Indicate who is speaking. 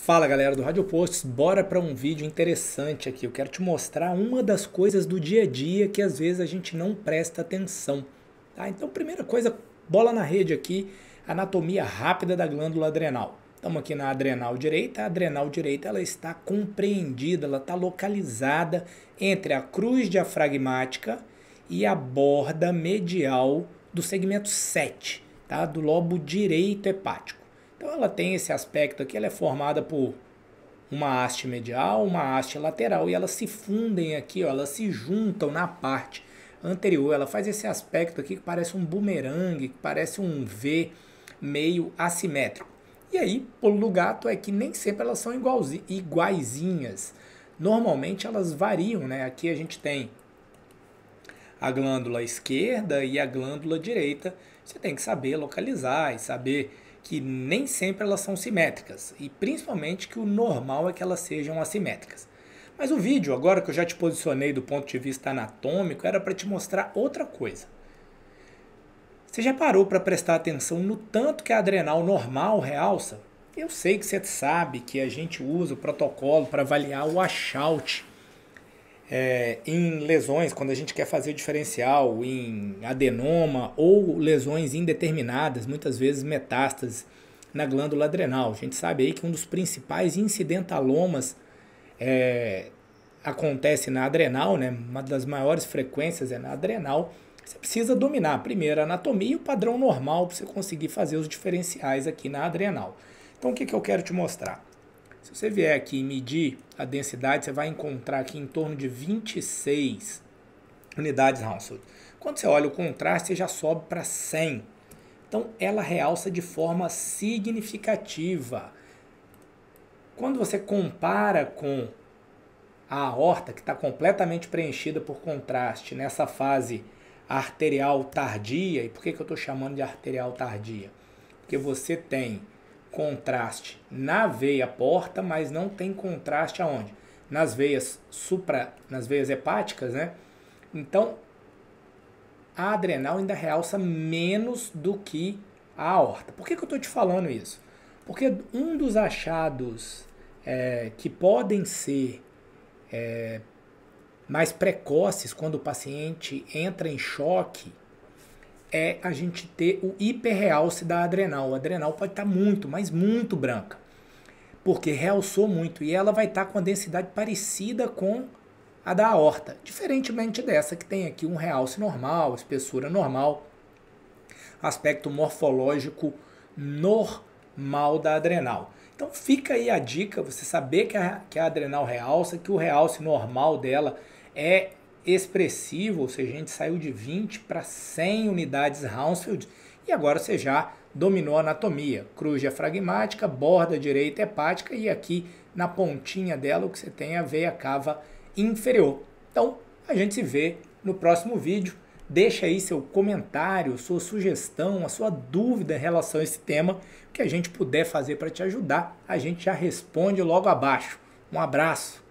Speaker 1: Fala galera do Rádio Posts, bora para um vídeo interessante aqui. Eu quero te mostrar uma das coisas do dia a dia que às vezes a gente não presta atenção. Tá? Então, primeira coisa, bola na rede aqui, anatomia rápida da glândula adrenal. Estamos aqui na adrenal direita. A adrenal direita ela está compreendida, ela está localizada entre a cruz diafragmática e a borda medial do segmento 7, tá? do lobo direito hepático. Então ela tem esse aspecto aqui, ela é formada por uma haste medial, uma haste lateral e elas se fundem aqui, ó, elas se juntam na parte anterior. Ela faz esse aspecto aqui que parece um bumerangue, que parece um V meio assimétrico. E aí, pulo do gato é que nem sempre elas são iguaizinhas. Normalmente elas variam, né? Aqui a gente tem a glândula esquerda e a glândula direita. Você tem que saber localizar e saber que nem sempre elas são simétricas e principalmente que o normal é que elas sejam assimétricas. Mas o vídeo, agora que eu já te posicionei do ponto de vista anatômico, era para te mostrar outra coisa. Você já parou para prestar atenção no tanto que a adrenal normal realça? Eu sei que você sabe que a gente usa o protocolo para avaliar o washout é, em lesões, quando a gente quer fazer o diferencial em adenoma ou lesões indeterminadas, muitas vezes metástases na glândula adrenal. A gente sabe aí que um dos principais incidentalomas é, acontece na adrenal, né? uma das maiores frequências é na adrenal. Você precisa dominar primeiro a anatomia e o padrão normal para você conseguir fazer os diferenciais aqui na adrenal. Então o que, que eu quero te mostrar? Se você vier aqui e medir a densidade, você vai encontrar aqui em torno de 26 unidades Hounsfield. Quando você olha o contraste, já sobe para 100. Então, ela realça de forma significativa. Quando você compara com a aorta, que está completamente preenchida por contraste nessa fase arterial tardia, e por que, que eu estou chamando de arterial tardia? Porque você tem contraste na veia porta, mas não tem contraste aonde? Nas veias supra, nas veias hepáticas, né? Então, a adrenal ainda realça menos do que a aorta. Por que, que eu estou te falando isso? Porque um dos achados é, que podem ser é, mais precoces quando o paciente entra em choque é a gente ter o hiperrealce da adrenal. A adrenal pode estar tá muito, mas muito branca, porque realçou muito e ela vai estar tá com a densidade parecida com a da aorta, diferentemente dessa que tem aqui um realce normal, espessura normal, aspecto morfológico normal da adrenal. Então fica aí a dica, você saber que a, que a adrenal realça, que o realce normal dela é expressivo, ou seja, a gente saiu de 20 para 100 unidades Hounsfield e agora você já dominou a anatomia. Cruz diafragmática, borda direita hepática e aqui na pontinha dela o que você tem é a veia cava inferior. Então, a gente se vê no próximo vídeo. Deixa aí seu comentário, sua sugestão, a sua dúvida em relação a esse tema, que a gente puder fazer para te ajudar, a gente já responde logo abaixo. Um abraço.